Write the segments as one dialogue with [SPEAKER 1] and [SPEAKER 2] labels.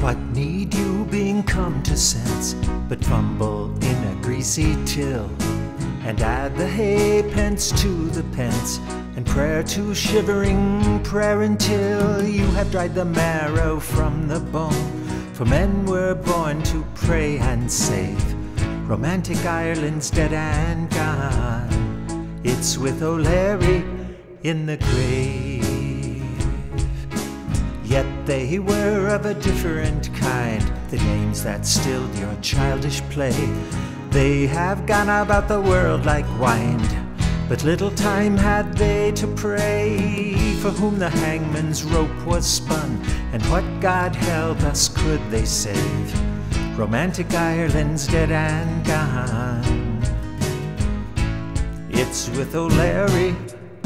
[SPEAKER 1] What need you being come to sense but fumble in a greasy till and add the halfpence to the pence and prayer to shivering prayer until you have dried the marrow from the bone? For men were born to pray and save. Romantic Ireland's dead and gone. It's with O'Leary in the grave. They were of a different kind, the names that stilled your childish play. They have gone about the world like wind, but little time had they to pray. For whom the hangman's rope was spun, and what God help us could they save? Romantic Ireland's dead and gone. It's with O'Leary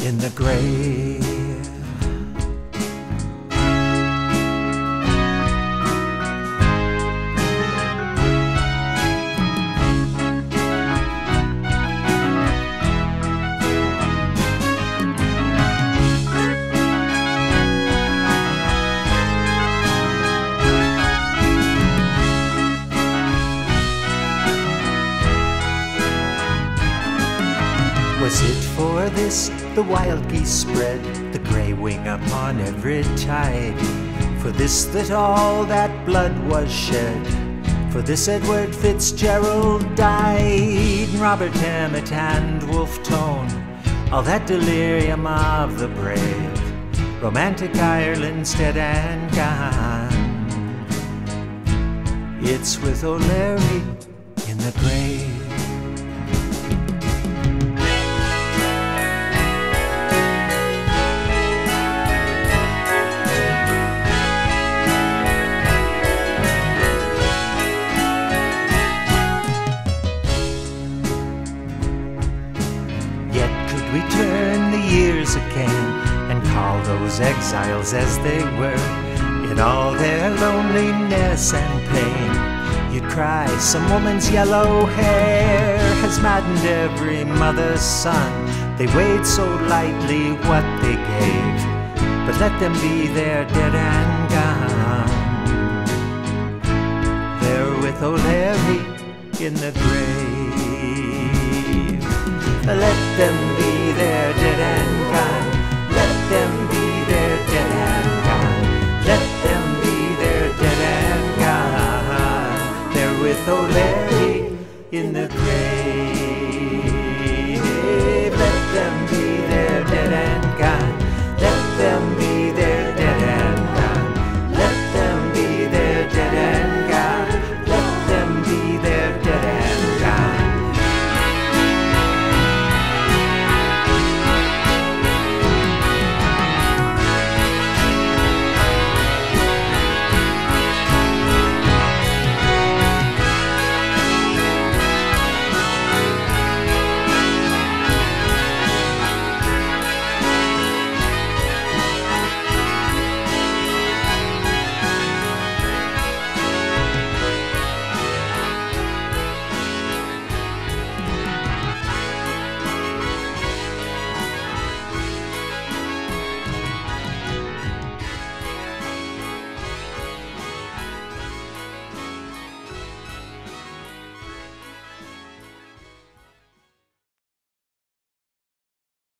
[SPEAKER 1] in the grave. Was it for this the wild geese spread the grey wing upon every tide? For this that all that blood was shed? For this Edward Fitzgerald died, and Robert Emmet and Wolfe Tone, all that delirium of the brave, romantic Ireland's dead and gone. It's with O'Leary in the grave. Again and call those exiles as they were in all their loneliness and pain? You'd cry, some woman's yellow hair has maddened every mother's son. They weighed so lightly what they gave, but let them be there dead and gone. They're with O'Leary in the grave. Let them in the grave.